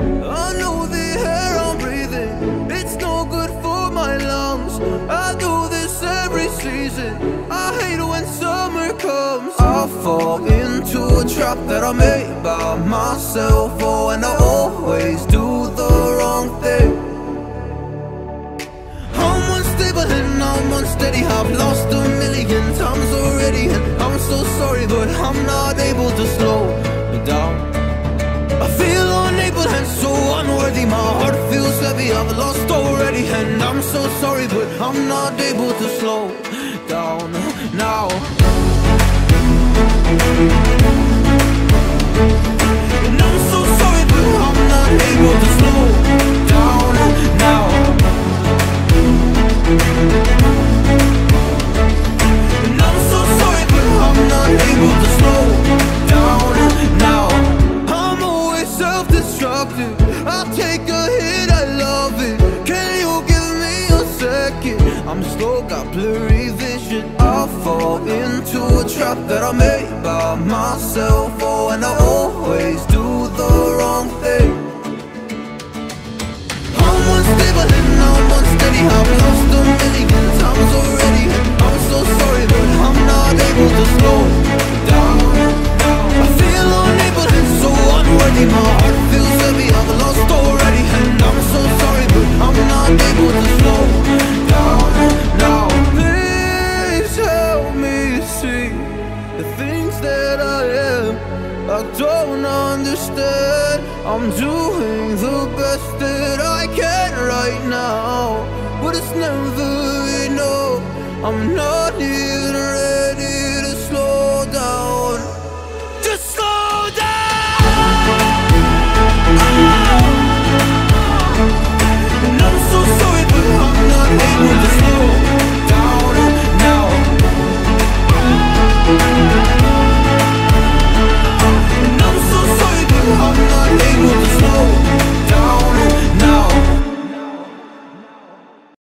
I know the air I'm breathing, it's no good for my lungs. I do this every season, I hate when summer comes. I fall into a trap that I made by myself, oh, I've lost already And I'm so sorry but I'm not able to slow down now. And I'm so sorry, but I'm not able to slow I'll take a hit, I love it. Can you give me a second? I'm got blurry vision. I fall into a trap that I made by myself. Oh, and I always do the the things that I am. I don't understand. I'm doing the best that I can right now, but it's never enough. I'm not. know